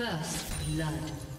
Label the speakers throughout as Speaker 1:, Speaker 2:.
Speaker 1: First blood.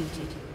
Speaker 1: Executed.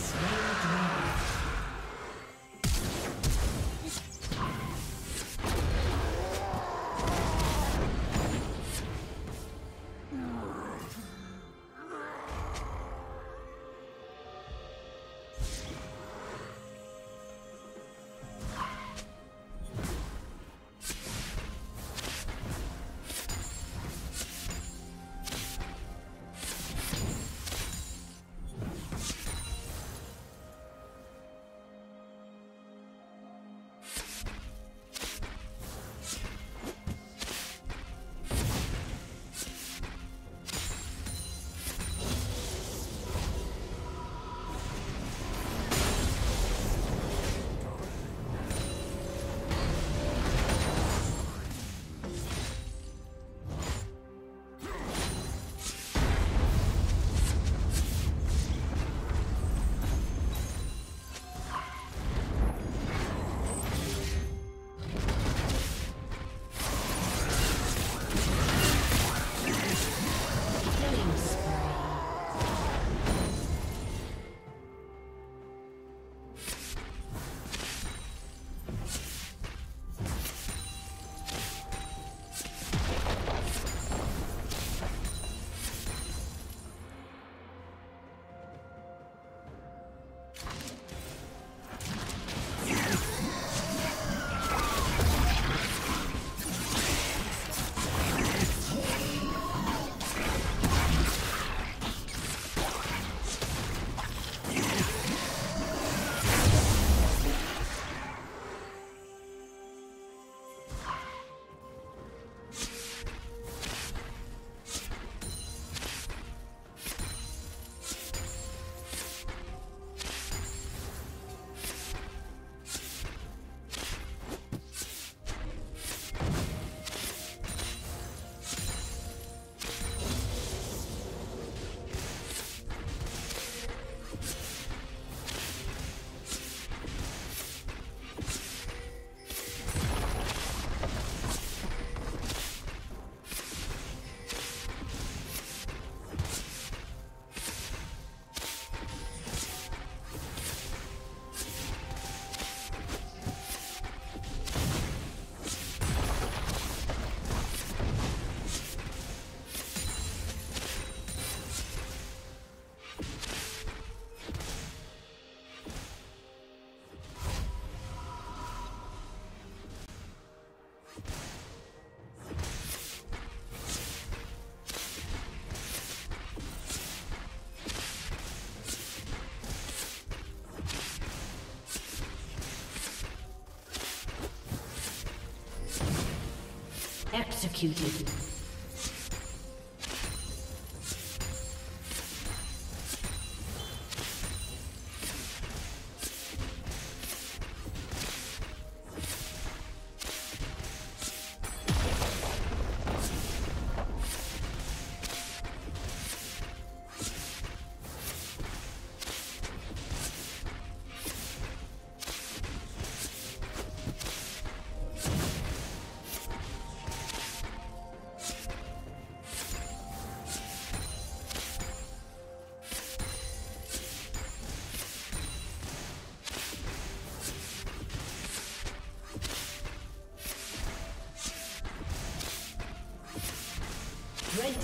Speaker 1: slain. Executed.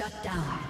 Speaker 1: Shut down.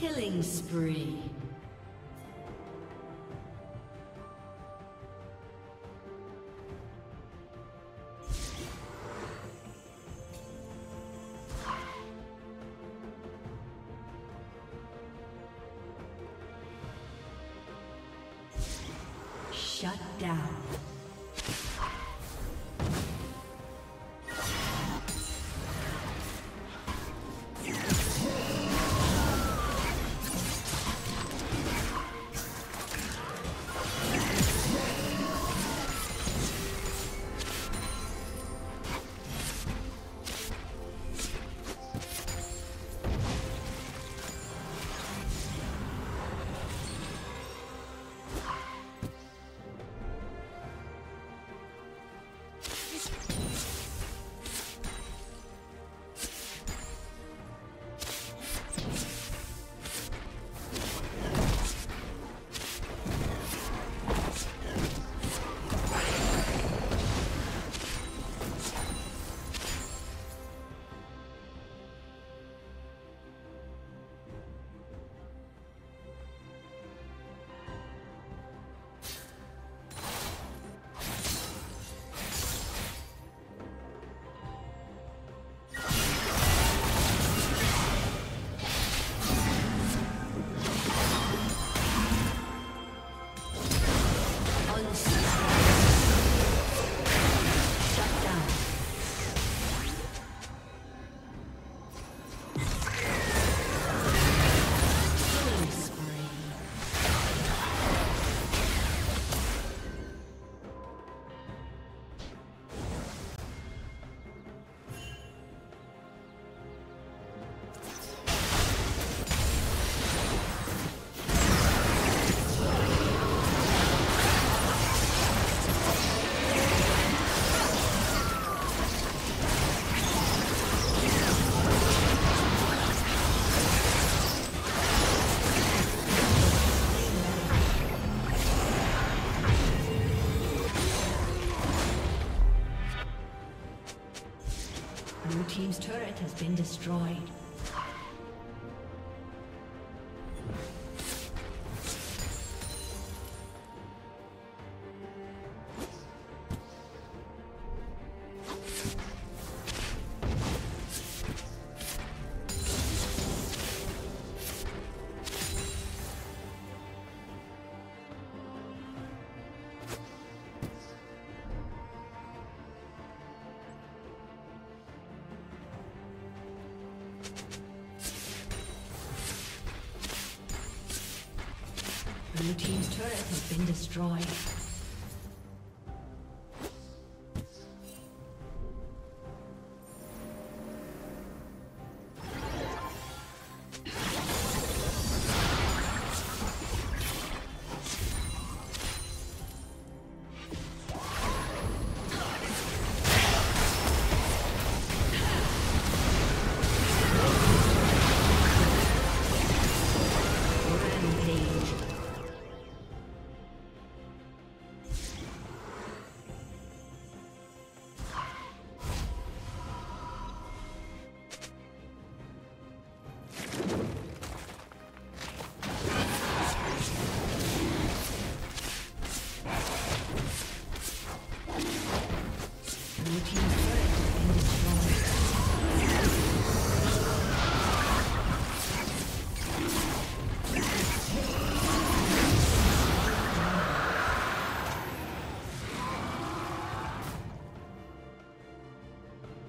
Speaker 1: Killing spree. Has been destroyed. Has been destroyed.